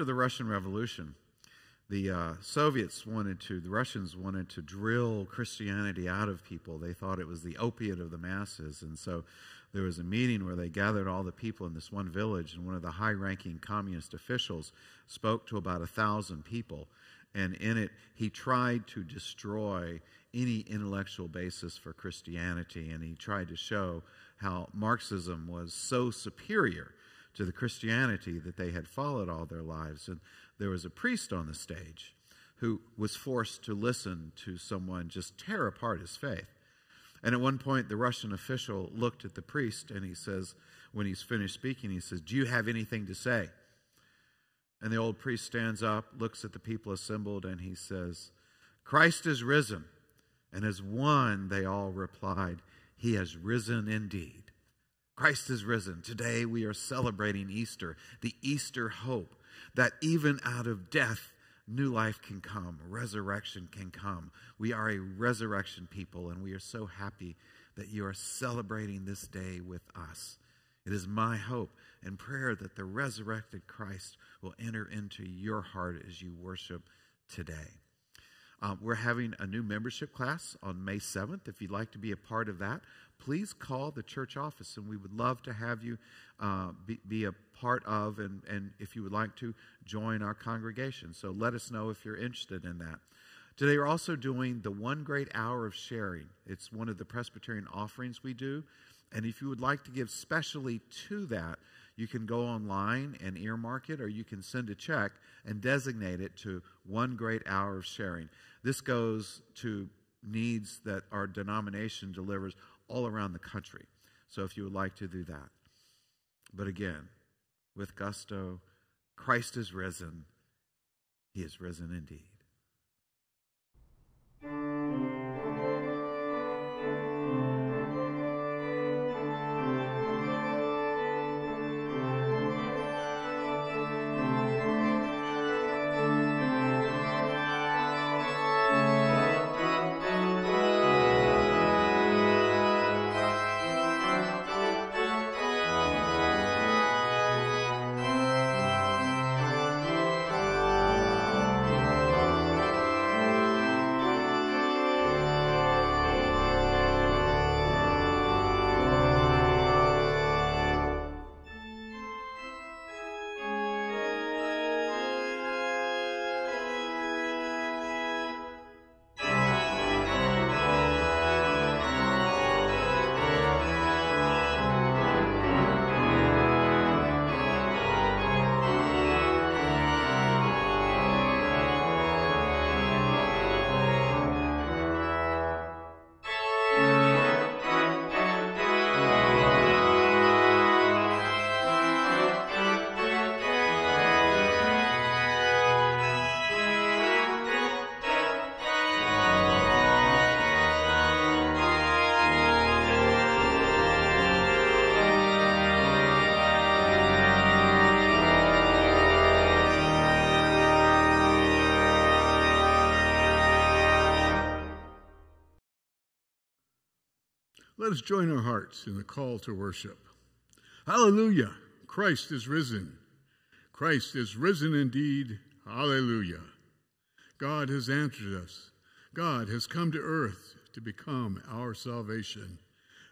after the Russian Revolution, the uh, Soviets wanted to, the Russians wanted to drill Christianity out of people. They thought it was the opiate of the masses. And so there was a meeting where they gathered all the people in this one village, and one of the high ranking communist officials spoke to about a thousand people. And in it, he tried to destroy any intellectual basis for Christianity, and he tried to show how Marxism was so superior to the Christianity that they had followed all their lives. And there was a priest on the stage who was forced to listen to someone just tear apart his faith. And at one point, the Russian official looked at the priest and he says, when he's finished speaking, he says, Do you have anything to say? And the old priest stands up, looks at the people assembled, and he says, Christ is risen. And as one, they all replied, He has risen indeed. Christ is risen. Today we are celebrating Easter, the Easter hope that even out of death, new life can come, resurrection can come. We are a resurrection people, and we are so happy that you are celebrating this day with us. It is my hope and prayer that the resurrected Christ will enter into your heart as you worship today. Um, we're having a new membership class on May 7th. If you'd like to be a part of that, please call the church office and we would love to have you uh, be, be, a part of and, and if you would like to join our congregation. So let us know if you're interested in that. Today, we're also doing the one great hour of sharing. It's one of the Presbyterian offerings we do. And if you would like to give specially to that, you can go online and earmark it, or you can send a check and designate it to one great hour of sharing. This goes to needs that our denomination delivers all around the country. So if you would like to do that. But again, with gusto, Christ is risen. He is risen indeed. Let us join our hearts in the call to worship. Hallelujah! Christ is risen. Christ is risen indeed. Hallelujah. God has answered us. God has come to earth to become our salvation.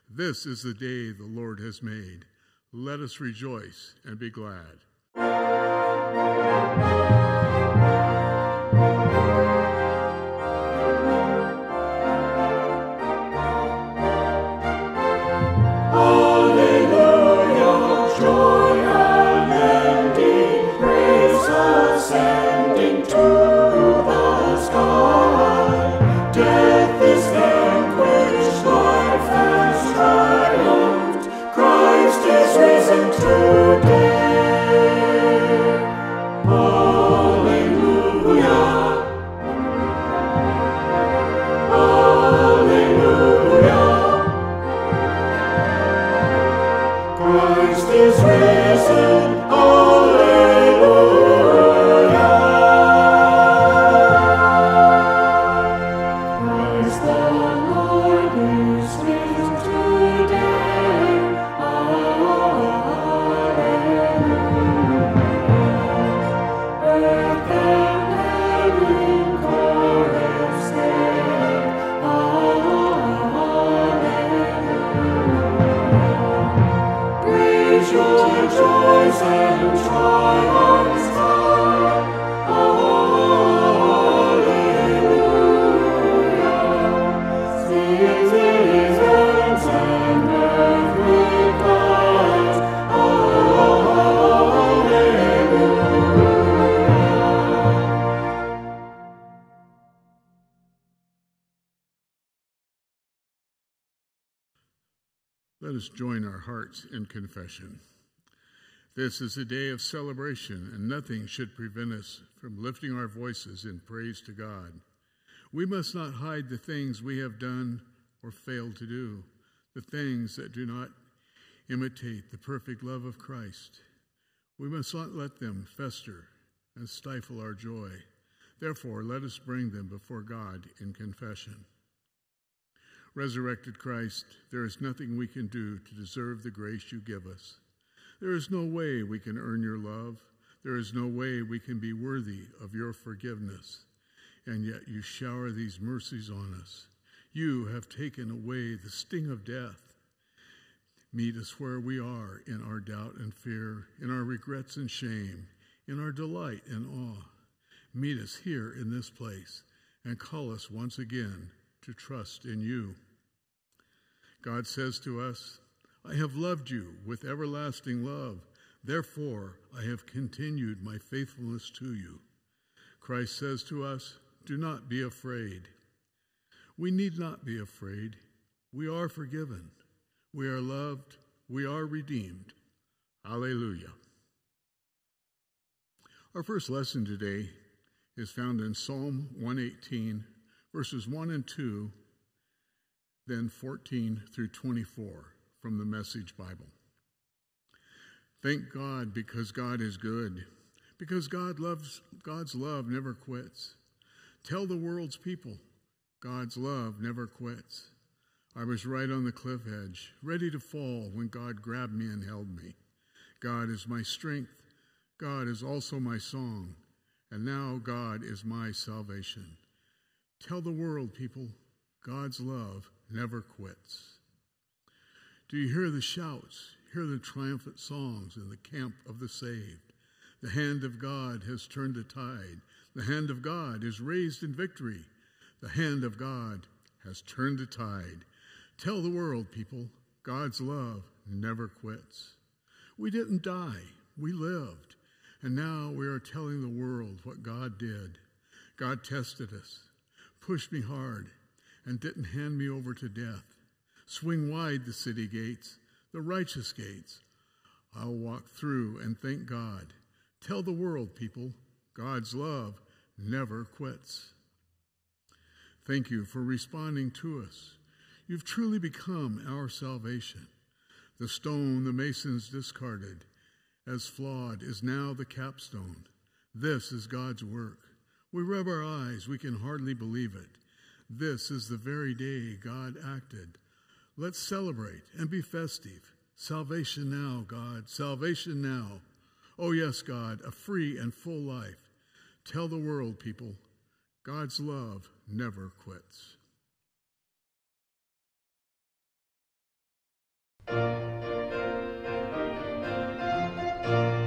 This is the day the Lord has made. Let us rejoice and be glad. In confession. This is a day of celebration, and nothing should prevent us from lifting our voices in praise to God. We must not hide the things we have done or failed to do, the things that do not imitate the perfect love of Christ. We must not let them fester and stifle our joy. Therefore, let us bring them before God in confession. Resurrected Christ, there is nothing we can do to deserve the grace you give us. There is no way we can earn your love. There is no way we can be worthy of your forgiveness. And yet you shower these mercies on us. You have taken away the sting of death. Meet us where we are in our doubt and fear, in our regrets and shame, in our delight and awe. Meet us here in this place and call us once again to trust in you. God says to us, I have loved you with everlasting love. Therefore, I have continued my faithfulness to you. Christ says to us, Do not be afraid. We need not be afraid. We are forgiven. We are loved. We are redeemed. Alleluia. Our first lesson today is found in Psalm 118, verses 1 and 2, then 14 through 24 from the Message Bible. Thank God because God is good, because God loves God's love never quits. Tell the world's people God's love never quits. I was right on the cliff edge, ready to fall when God grabbed me and held me. God is my strength. God is also my song. And now God is my salvation. Tell the world, people, God's love never quits. Do you hear the shouts? Hear the triumphant songs in the camp of the saved. The hand of God has turned the tide. The hand of God is raised in victory. The hand of God has turned the tide. Tell the world, people, God's love never quits. We didn't die, we lived. And now we are telling the world what God did. God tested us, pushed me hard, and didn't hand me over to death. Swing wide the city gates, the righteous gates. I'll walk through and thank God. Tell the world, people, God's love never quits. Thank you for responding to us. You've truly become our salvation. The stone the masons discarded as flawed is now the capstone. This is God's work. We rub our eyes, we can hardly believe it. This is the very day God acted. Let's celebrate and be festive. Salvation now, God, salvation now. Oh, yes, God, a free and full life. Tell the world, people, God's love never quits. Oh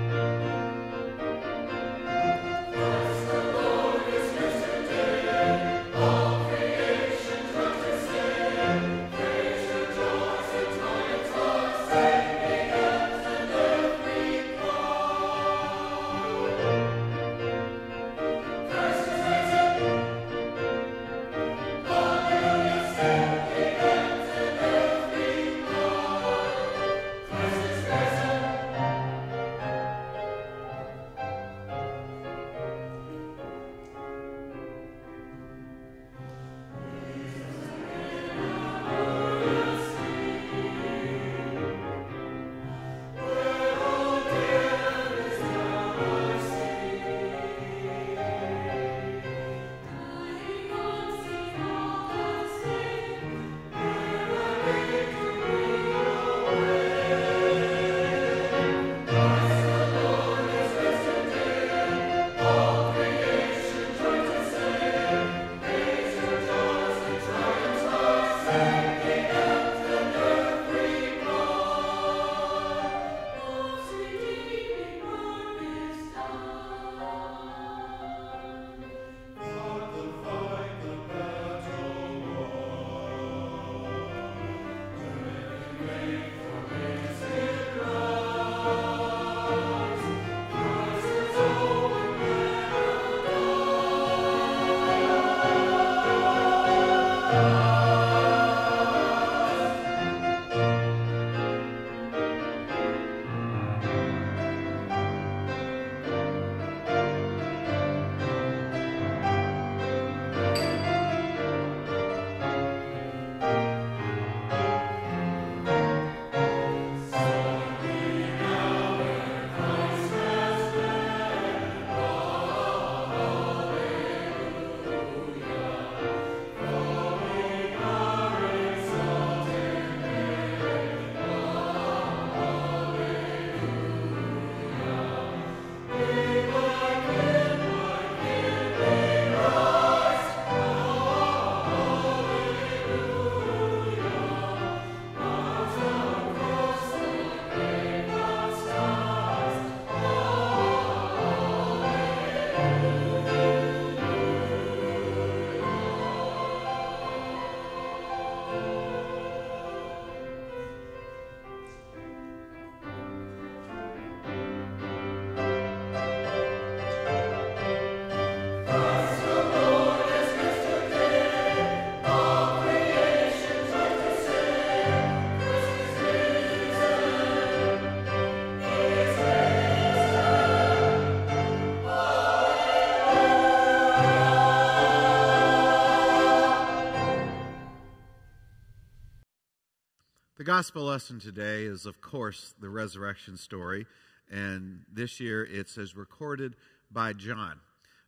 gospel lesson today is, of course, the resurrection story, and this year it's as recorded by John.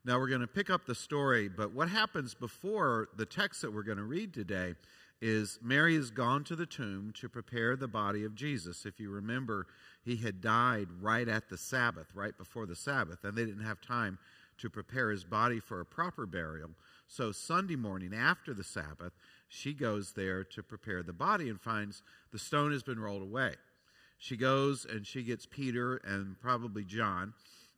Now we're going to pick up the story, but what happens before the text that we're going to read today is Mary has gone to the tomb to prepare the body of Jesus. If you remember, he had died right at the Sabbath, right before the Sabbath, and they didn't have time to prepare his body for a proper burial. So Sunday morning after the Sabbath, she goes there to prepare the body and finds the stone has been rolled away. She goes and she gets Peter and probably John,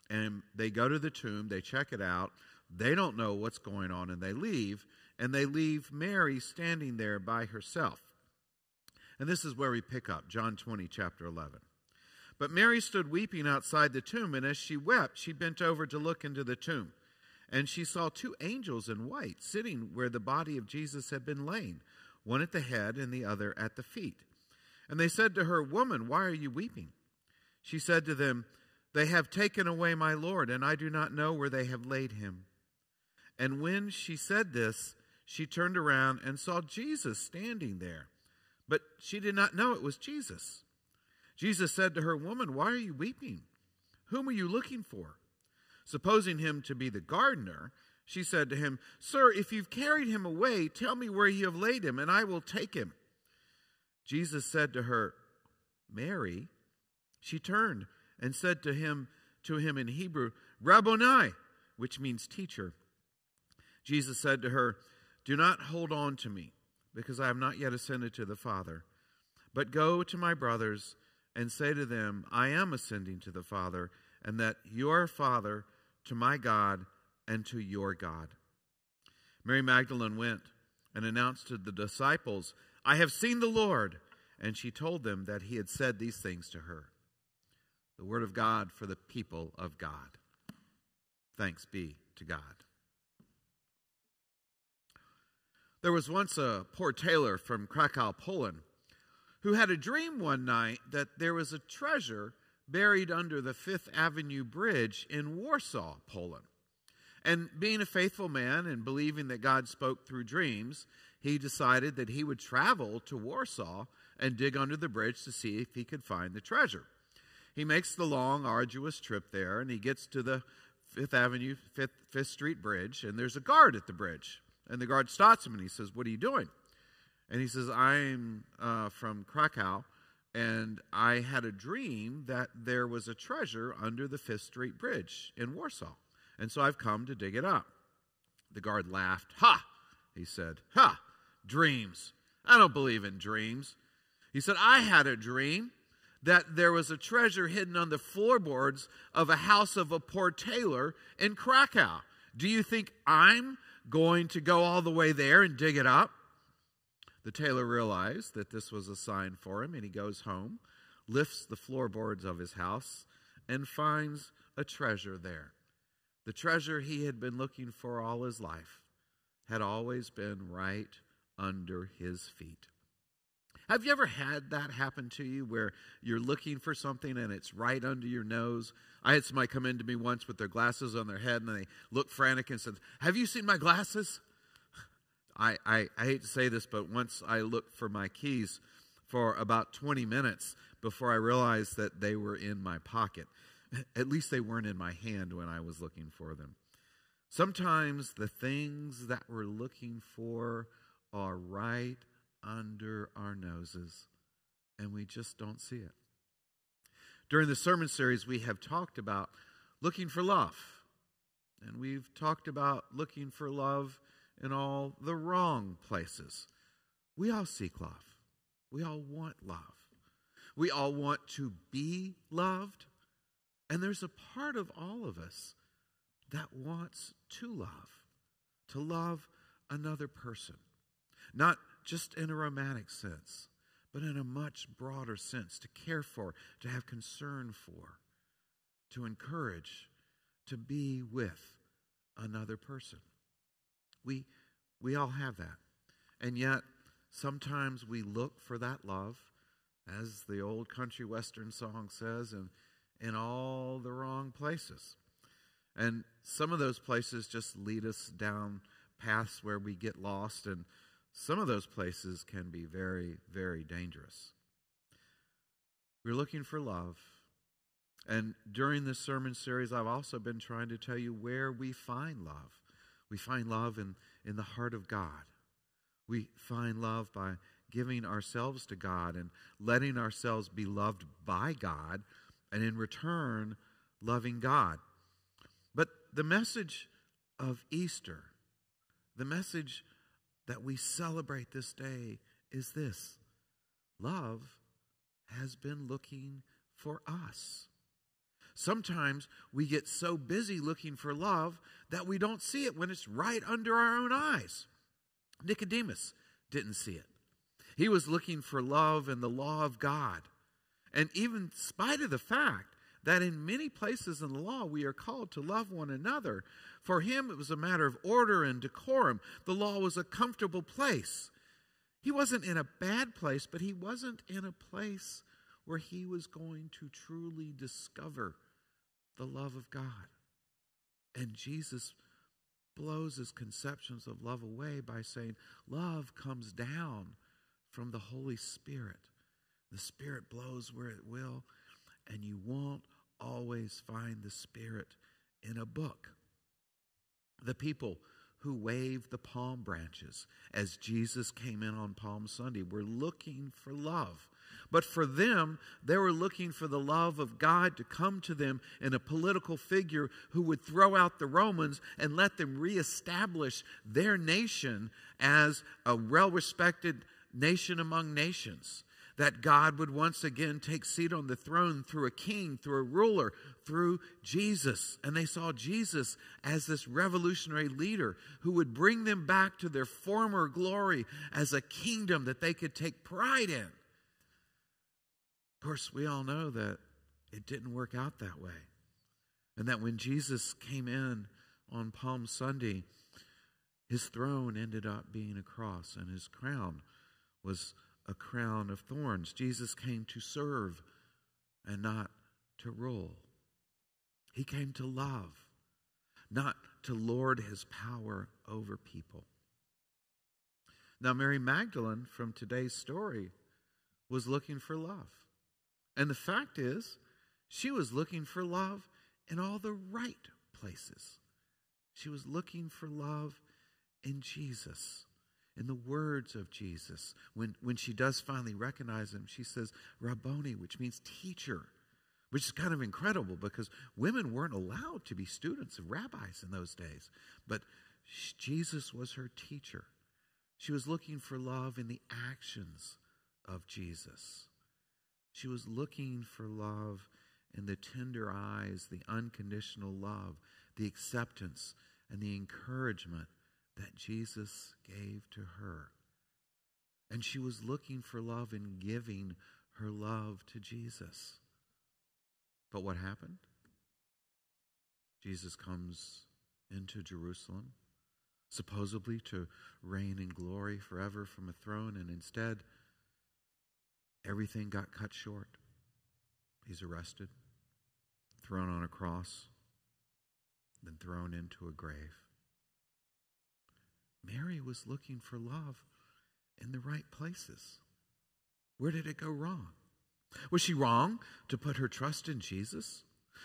and they go to the tomb, they check it out. They don't know what's going on, and they leave and they leave Mary standing there by herself. And this is where we pick up John 20, chapter 11. But Mary stood weeping outside the tomb, and as she wept, she bent over to look into the tomb. And she saw two angels in white sitting where the body of Jesus had been laid, one at the head and the other at the feet. And they said to her, Woman, why are you weeping? She said to them, They have taken away my Lord, and I do not know where they have laid him. And when she said this, she turned around and saw Jesus standing there, but she did not know it was Jesus. Jesus said to her, Woman, why are you weeping? Whom are you looking for? Supposing him to be the gardener, she said to him, Sir, if you've carried him away, tell me where you have laid him, and I will take him. Jesus said to her, Mary. She turned and said to him, to him in Hebrew, Rabboni, which means teacher. Jesus said to her, do not hold on to me, because I have not yet ascended to the Father. But go to my brothers and say to them, I am ascending to the Father, and that your Father to my God and to your God. Mary Magdalene went and announced to the disciples, I have seen the Lord. And she told them that he had said these things to her. The word of God for the people of God. Thanks be to God. There was once a poor tailor from Krakow, Poland, who had a dream one night that there was a treasure buried under the Fifth Avenue Bridge in Warsaw, Poland. And being a faithful man and believing that God spoke through dreams, he decided that he would travel to Warsaw and dig under the bridge to see if he could find the treasure. He makes the long, arduous trip there, and he gets to the Fifth Avenue, Fifth, Fifth Street Bridge, and there's a guard at the bridge. And the guard stops him and he says, What are you doing? And he says, I'm uh, from Krakow and I had a dream that there was a treasure under the Fifth Street Bridge in Warsaw. And so I've come to dig it up. The guard laughed. Ha! He said, Ha! Dreams. I don't believe in dreams. He said, I had a dream that there was a treasure hidden on the floorboards of a house of a poor tailor in Krakow. Do you think I'm going to go all the way there and dig it up? The tailor realized that this was a sign for him, and he goes home, lifts the floorboards of his house, and finds a treasure there. The treasure he had been looking for all his life had always been right under his feet. Have you ever had that happen to you where you're looking for something and it's right under your nose? I had somebody come in to me once with their glasses on their head and they looked frantic and said, Have you seen my glasses? I, I, I hate to say this, but once I looked for my keys for about 20 minutes before I realized that they were in my pocket. At least they weren't in my hand when I was looking for them. Sometimes the things that we're looking for are right under our noses, and we just don't see it. During the sermon series, we have talked about looking for love, and we've talked about looking for love in all the wrong places. We all seek love, we all want love, we all want to be loved, and there's a part of all of us that wants to love, to love another person. Not just in a romantic sense, but in a much broader sense to care for, to have concern for, to encourage, to be with another person. We, we all have that. And yet, sometimes we look for that love, as the old country western song says, in, in all the wrong places. And some of those places just lead us down paths where we get lost and some of those places can be very, very dangerous. We're looking for love. And during this sermon series, I've also been trying to tell you where we find love. We find love in, in the heart of God. We find love by giving ourselves to God and letting ourselves be loved by God, and in return, loving God. But the message of Easter, the message that we celebrate this day is this love has been looking for us. Sometimes we get so busy looking for love that we don't see it when it's right under our own eyes. Nicodemus didn't see it. He was looking for love and the law of God. And even spite of the fact that in many places in the law we are called to love one another, for him it was a matter of order and decorum. The law was a comfortable place. He wasn't in a bad place, but he wasn't in a place where he was going to truly discover the love of God. And Jesus blows his conceptions of love away by saying, Love comes down from the Holy Spirit. The Spirit blows where it will, and you won't always find the Spirit in a book. The people who waved the palm branches as Jesus came in on Palm Sunday were looking for love. But for them, they were looking for the love of God to come to them in a political figure who would throw out the Romans and let them reestablish their nation as a well respected nation among nations that God would once again take seat on the throne through a king, through a ruler, through Jesus. And they saw Jesus as this revolutionary leader who would bring them back to their former glory as a kingdom that they could take pride in. Of course, we all know that it didn't work out that way. And that when Jesus came in on Palm Sunday, his throne ended up being a cross and his crown was a crown of thorns. Jesus came to serve and not to rule. He came to love, not to lord his power over people. Now, Mary Magdalene from today's story was looking for love. And the fact is, she was looking for love in all the right places. She was looking for love in Jesus in the words of Jesus. When, when she does finally recognize him, she says, Rabboni, which means teacher, which is kind of incredible because women weren't allowed to be students of rabbis in those days. But Jesus was her teacher. She was looking for love in the actions of Jesus. She was looking for love in the tender eyes, the unconditional love, the acceptance, and the encouragement that Jesus gave to her. And she was looking for love in giving her love to Jesus. But what happened? Jesus comes into Jerusalem, supposedly to reign in glory forever from a throne, and instead, everything got cut short. He's arrested, thrown on a cross, then thrown into a grave. Mary was looking for love in the right places. Where did it go wrong? Was she wrong to put her trust in Jesus?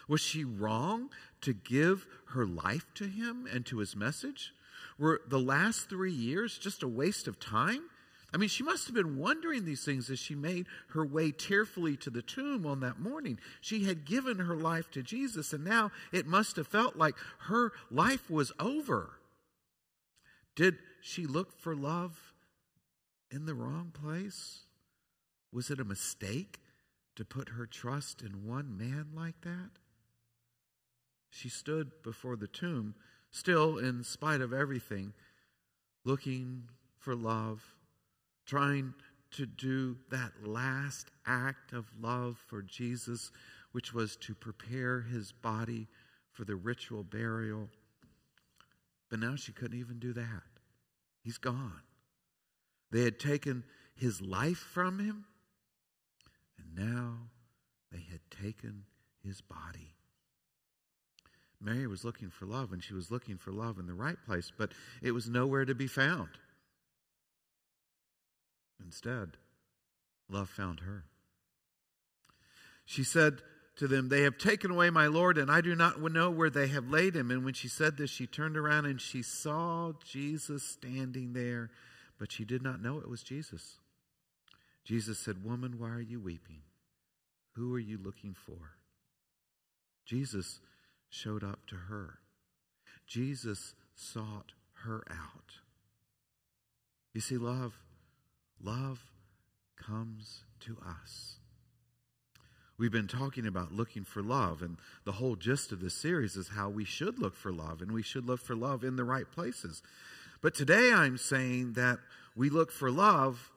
Was she wrong to give her life to him and to his message? Were the last three years just a waste of time? I mean, she must have been wondering these things as she made her way tearfully to the tomb on that morning. She had given her life to Jesus, and now it must have felt like her life was over. Did she look for love in the wrong place? Was it a mistake to put her trust in one man like that? She stood before the tomb, still, in spite of everything, looking for love, trying to do that last act of love for Jesus, which was to prepare his body for the ritual burial but now she couldn't even do that. He's gone. They had taken his life from him, and now they had taken his body. Mary was looking for love, and she was looking for love in the right place, but it was nowhere to be found. Instead, love found her. She said to them, They have taken away my Lord, and I do not know where they have laid him. And when she said this, she turned around and she saw Jesus standing there, but she did not know it was Jesus. Jesus said, Woman, why are you weeping? Who are you looking for? Jesus showed up to her. Jesus sought her out. You see, love, love comes to us. We've been talking about looking for love, and the whole gist of this series is how we should look for love, and we should look for love in the right places. But today I'm saying that we look for love,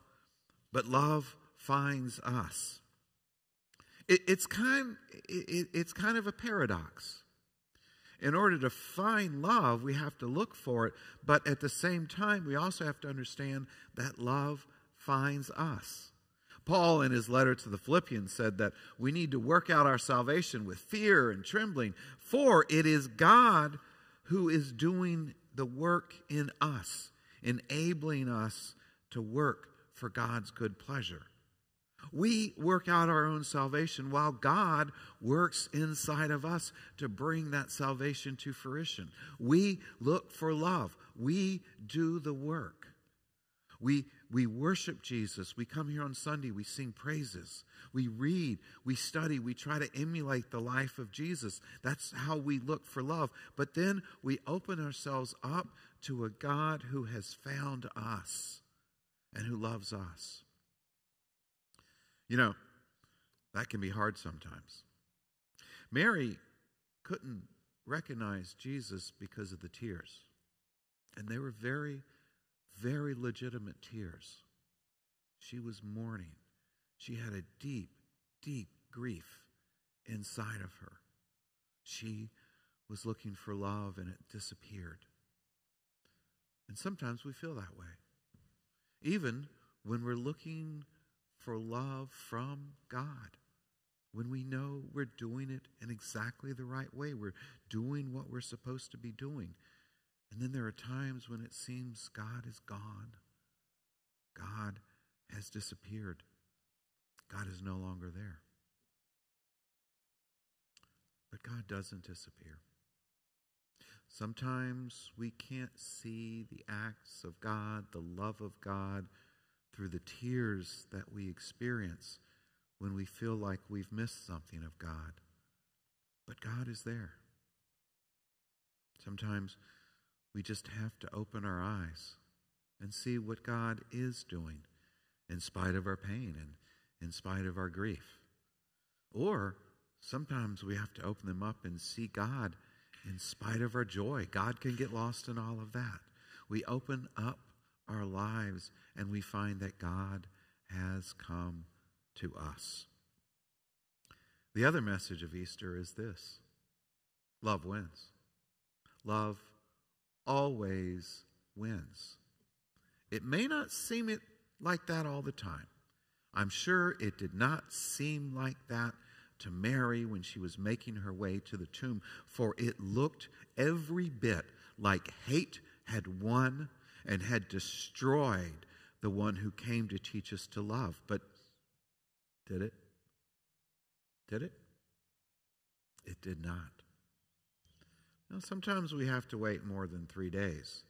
but love finds us. It, it's, kind, it, it's kind of a paradox. In order to find love, we have to look for it, but at the same time, we also have to understand that love finds us. Paul, in his letter to the Philippians, said that we need to work out our salvation with fear and trembling, for it is God who is doing the work in us, enabling us to work for God's good pleasure. We work out our own salvation while God works inside of us to bring that salvation to fruition. We look for love. We do the work. We, we worship Jesus. We come here on Sunday. We sing praises. We read. We study. We try to emulate the life of Jesus. That's how we look for love. But then we open ourselves up to a God who has found us and who loves us. You know, that can be hard sometimes. Mary couldn't recognize Jesus because of the tears. And they were very, very legitimate tears. She was mourning. She had a deep, deep grief inside of her. She was looking for love and it disappeared. And sometimes we feel that way. Even when we're looking for love from God. When we know we're doing it in exactly the right way, we're doing what we're supposed to be doing. And then there are times when it seems God is gone. God has disappeared. God is no longer there. But God doesn't disappear. Sometimes we can't see the acts of God, the love of God through the tears that we experience when we feel like we've missed something of God. But God is there. Sometimes we just have to open our eyes and see what God is doing in spite of our pain and in spite of our grief. Or sometimes we have to open them up and see God in spite of our joy. God can get lost in all of that. We open up our lives and we find that God has come to us. The other message of Easter is this love wins. Love always wins. It may not seem it like that all the time. I'm sure it did not seem like that to Mary when she was making her way to the tomb, for it looked every bit like hate had won and had destroyed the one who came to teach us to love. But did it? Did it? It did not. Now, sometimes we have to wait more than three days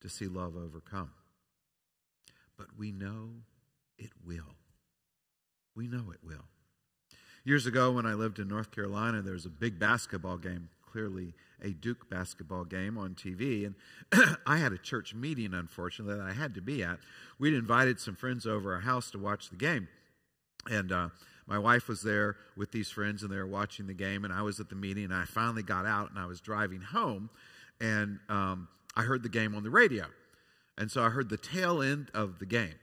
to see love overcome. But we know it will. We know it will. Years ago, when I lived in North Carolina, there was a big basketball game clearly a Duke basketball game on TV. And I had a church meeting, unfortunately, that I had to be at. We'd invited some friends over our house to watch the game. And uh, my wife was there with these friends, and they were watching the game. And I was at the meeting, and I finally got out, and I was driving home. And um, I heard the game on the radio. And so I heard the tail end of the game.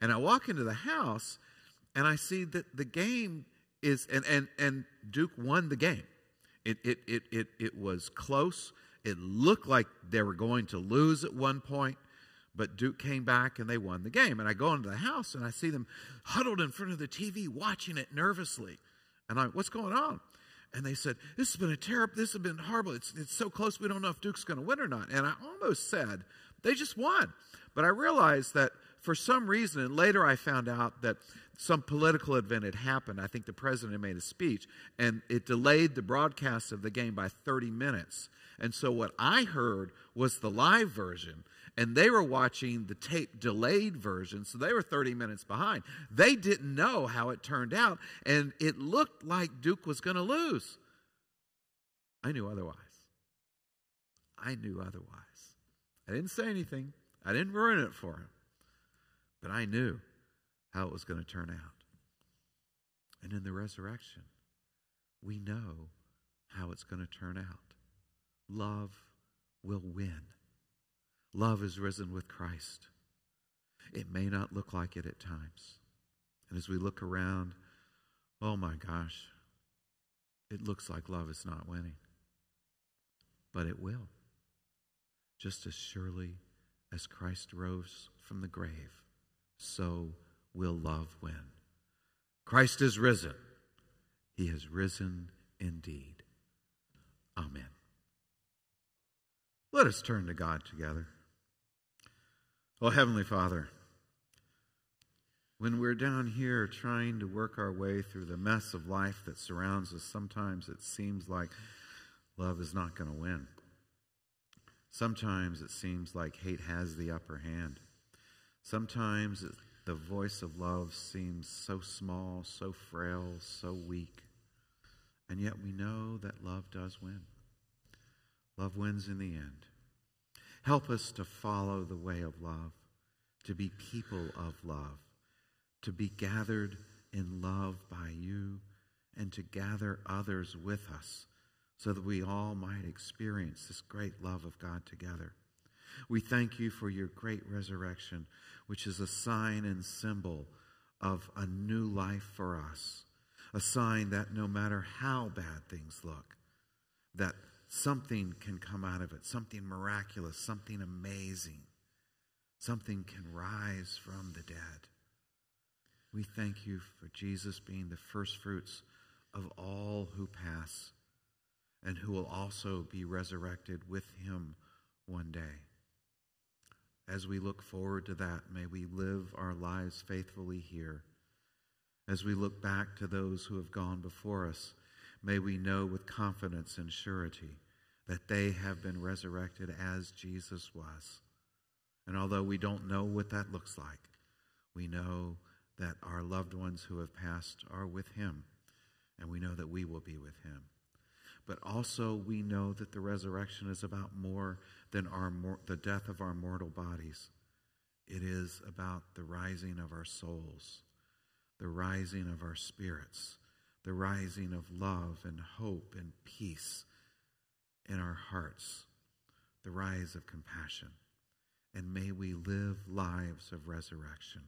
And I walk into the house, and I see that the game is, and, and, and Duke won the game. It, it, it, it, it was close. It looked like they were going to lose at one point, but Duke came back and they won the game. And I go into the house and I see them huddled in front of the TV watching it nervously. And I'm, what's going on? And they said, This has been a terrible, this has been horrible. It's, it's so close, we don't know if Duke's going to win or not. And I almost said, They just won. But I realized that for some reason, and later I found out that some political event had happened. I think the president made a speech, and it delayed the broadcast of the game by 30 minutes. And so what I heard was the live version, and they were watching the tape delayed version, so they were 30 minutes behind. They didn't know how it turned out, and it looked like Duke was going to lose. I knew otherwise. I knew otherwise. I didn't say anything, I didn't ruin it for him, but I knew how it was going to turn out. And in the resurrection, we know how it's going to turn out. Love will win. Love is risen with Christ. It may not look like it at times. And as we look around, oh my gosh, it looks like love is not winning. But it will. Just as surely as Christ rose from the grave, so will love win. Christ is risen. He has risen indeed. Amen. Let us turn to God together. Oh, Heavenly Father, when we're down here trying to work our way through the mess of life that surrounds us, sometimes it seems like love is not going to win. Sometimes it seems like hate has the upper hand. Sometimes the voice of love seems so small, so frail, so weak. And yet we know that love does win. Love wins in the end. Help us to follow the way of love, to be people of love, to be gathered in love by you, and to gather others with us so that we all might experience this great love of God together. We thank you for your great resurrection, which is a sign and symbol of a new life for us, a sign that no matter how bad things look, that something can come out of it, something miraculous, something amazing, something can rise from the dead. We thank you for Jesus being the first fruits of all who pass and who will also be resurrected with him one day. As we look forward to that, may we live our lives faithfully here. As we look back to those who have gone before us, may we know with confidence and surety that they have been resurrected as Jesus was. And although we don't know what that looks like, we know that our loved ones who have passed are with him, and we know that we will be with him. But also, we know that the resurrection is about more than our the death of our mortal bodies. It is about the rising of our souls, the rising of our spirits, the rising of love and hope and peace in our hearts, the rise of compassion. And may we live lives of resurrection.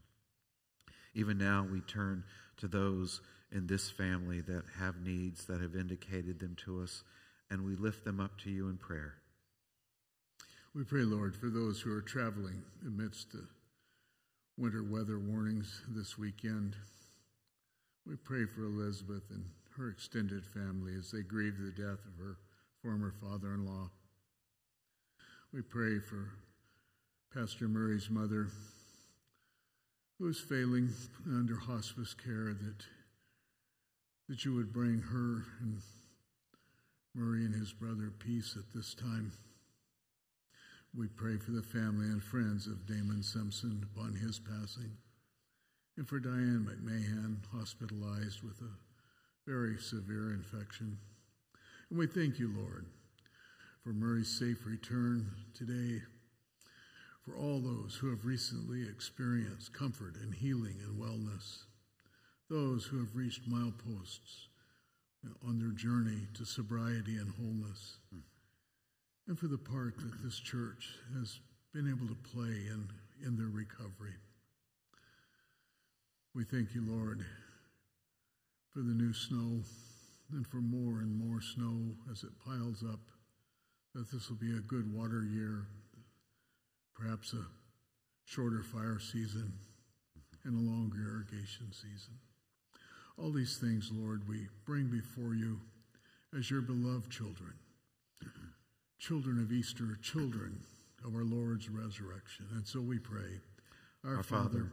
Even now, we turn to those in this family that have needs that have indicated them to us, and we lift them up to you in prayer. We pray, Lord, for those who are traveling amidst the winter weather warnings this weekend. We pray for Elizabeth and her extended family as they grieve the death of her former father in law. We pray for Pastor Murray's mother, who is failing under hospice care, that, that you would bring her and Murray and his brother peace at this time. We pray for the family and friends of Damon Simpson upon his passing, and for Diane McMahon, hospitalized with a very severe infection. And we thank you, Lord, for Murray's safe return today, for all those who have recently experienced comfort and healing and wellness, those who have reached mileposts on their journey to sobriety and wholeness, and for the part that this church has been able to play in, in their recovery. We thank you, Lord, for the new snow and for more and more snow as it piles up, that this will be a good water year, perhaps a shorter fire season, and a longer irrigation season. All these things, Lord, we bring before you as your beloved children, children of Easter, children of our Lord's resurrection. And so we pray, Our Father,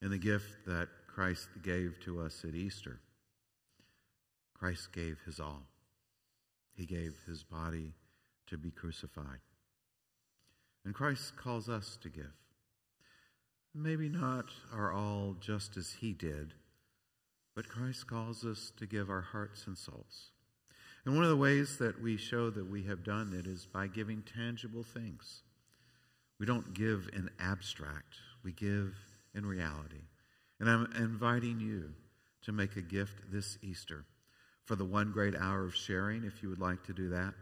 In the gift that Christ gave to us at Easter, Christ gave his all. He gave his body to be crucified. And Christ calls us to give. Maybe not our all just as he did, but Christ calls us to give our hearts and souls. And one of the ways that we show that we have done it is by giving tangible things. We don't give in abstract, we give in reality. And I'm inviting you to make a gift this Easter for the one great hour of sharing, if you would like to do that,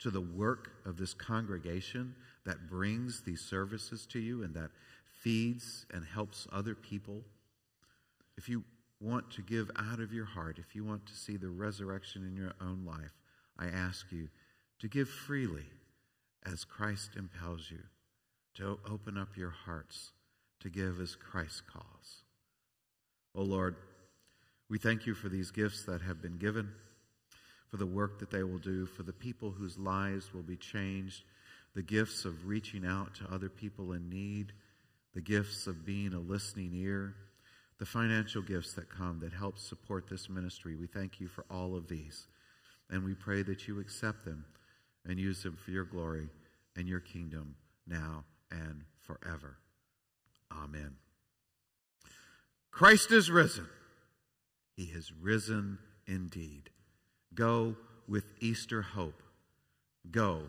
to the work of this congregation that brings these services to you and that feeds and helps other people. If you want to give out of your heart, if you want to see the resurrection in your own life, I ask you to give freely as Christ impels you, to open up your hearts to give as Christ calls. Oh Lord, we thank you for these gifts that have been given, for the work that they will do, for the people whose lives will be changed, the gifts of reaching out to other people in need, the gifts of being a listening ear, the financial gifts that come that help support this ministry. We thank you for all of these. And we pray that you accept them and use them for your glory and your kingdom now and forever. Amen. Christ is risen. He has risen indeed. Go with Easter hope. Go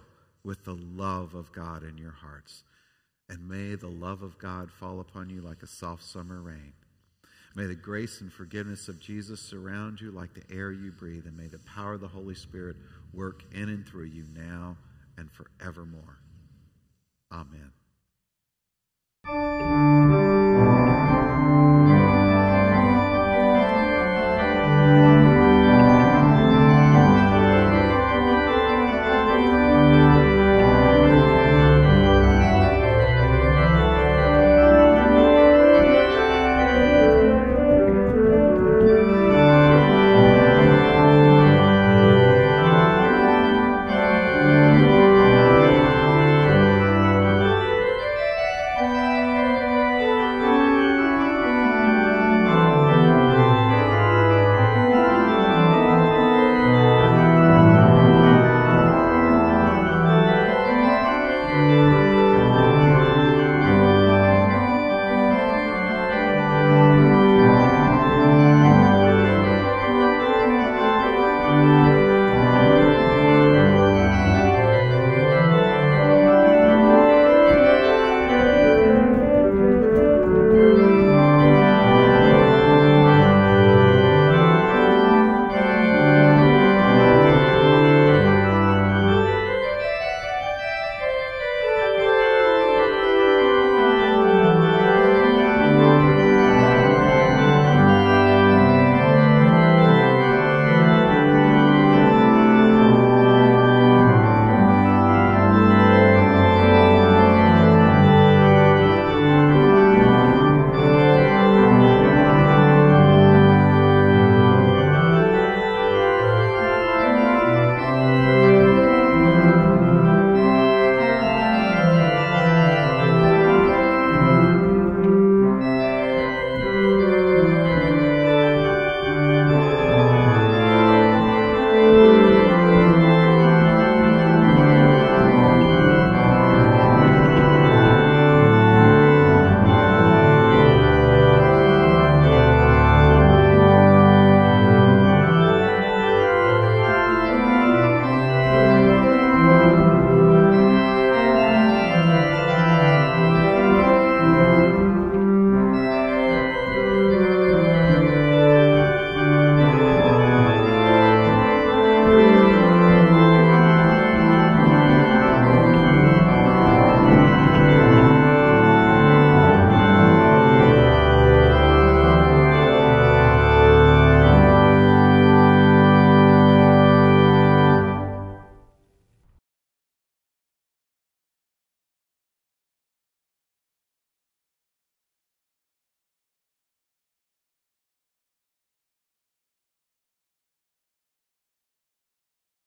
with the love of God in your hearts. And may the love of God fall upon you like a soft summer rain. May the grace and forgiveness of Jesus surround you like the air you breathe. And may the power of the Holy Spirit work in and through you now and forevermore. Amen.